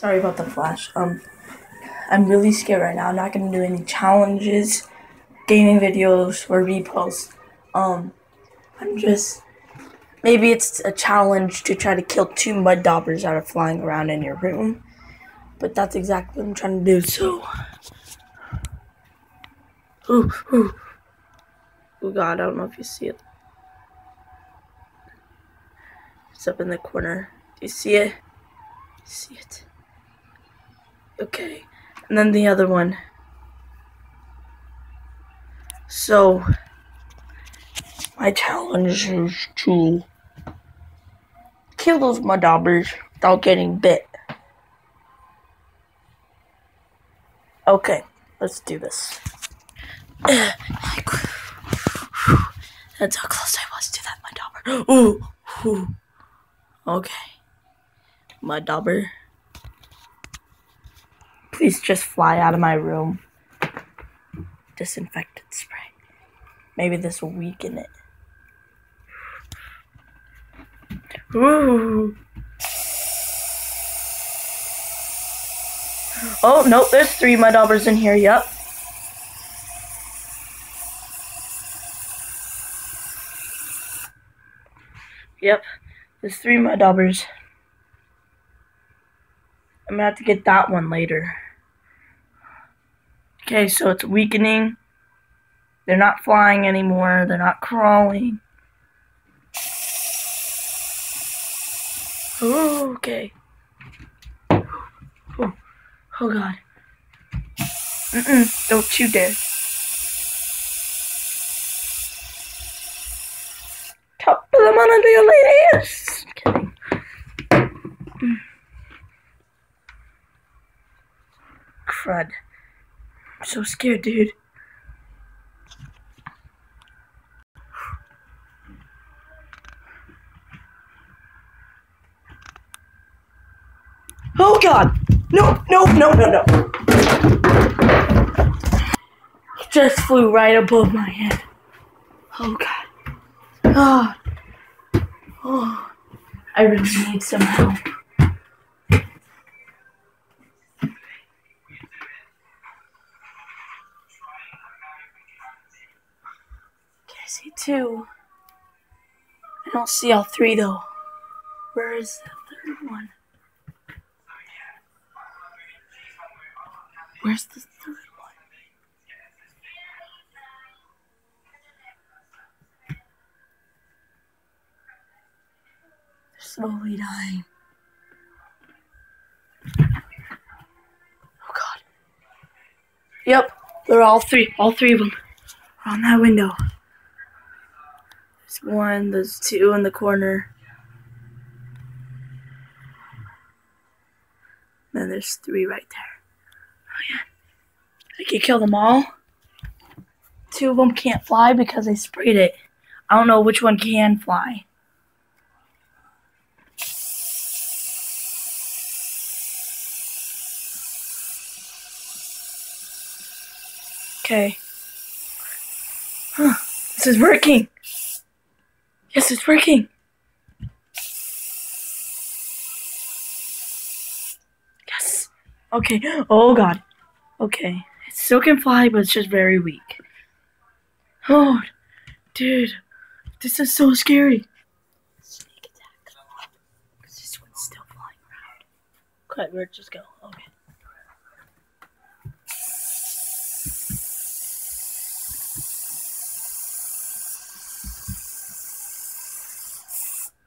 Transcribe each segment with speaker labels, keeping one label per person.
Speaker 1: Sorry about the flash. Um, I'm really scared right now. I'm not gonna do any challenges, gaming videos, or reposts. Um, I'm just maybe it's a challenge to try to kill two mud daubers that are flying around in your room. But that's exactly what I'm trying to do. So, ooh, ooh. oh God, I don't know if you see it. It's up in the corner. Do you see it? See it? Okay. And then the other one. So, my challenge is to kill those mud daubers without getting bit. Okay, let's do this. That's how close I was to that mud dauber. Ooh, ooh. Okay. Mud dauber. Please just fly out of my room. Disinfectant spray. Maybe this will weaken it. Ooh. Oh, nope, there's three mud daubers in here, yep. Yep, there's three mud daubers. I'm gonna have to get that one later. Okay, so it's weakening. They're not flying anymore. They're not crawling. Oh, okay. Oh, oh God. Mm-mm, don't you dare. Top of them under your ladies. Kidding. Mm. Crud. I'm so scared, dude. Oh god! No, no, no, no, no. It just flew right above my head. Oh god. Oh. Oh. I really need some help. See two. I don't see all three though. Where is the third one? Where's the third one? They're slowly dying. Oh god. Yep, they're all three. All three of them on that window. There's one, there's two in the corner. Then there's three right there. Oh yeah. I can kill them all. Two of them can't fly because I sprayed it. I don't know which one can fly. Okay. Huh. This is working. Yes, it's working. Yes. Okay. Oh, God. Okay. It still can fly, but it's just very weak. Oh, dude. This is so scary. Sneak attack. This one's still flying around. Okay, where'd just go? Okay.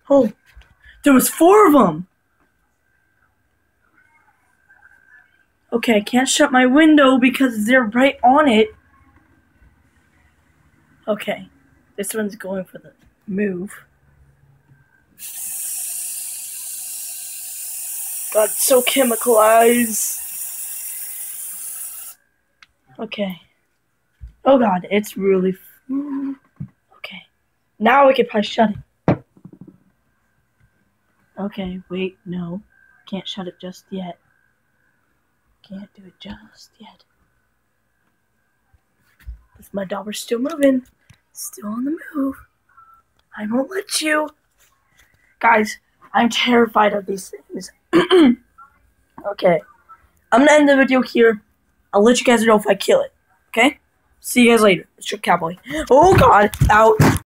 Speaker 1: Oh, there was four of them. Okay, I can't shut my window because they're right on it. Okay, this one's going for the move. God, so chemicalized. Okay. Oh god, it's really. Okay. Now we can probably shut it. Okay, wait, no. Can't shut it just yet. Can't do it just yet. This mud dauber's still moving. Still on the move. I won't let you. Guys, I'm terrified of these things. Okay. I'm gonna end the video here. I'll let you guys know if I kill it. Okay? See you guys later. It's your cowboy. Oh god. Out.